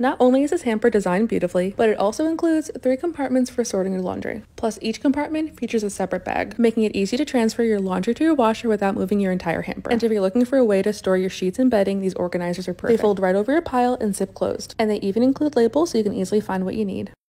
Not only is this hamper designed beautifully, but it also includes three compartments for sorting your laundry. Plus, each compartment features a separate bag, making it easy to transfer your laundry to your washer without moving your entire hamper. And if you're looking for a way to store your sheets and bedding, these organizers are perfect. They fold right over your pile and zip closed. And they even include labels so you can easily find what you need.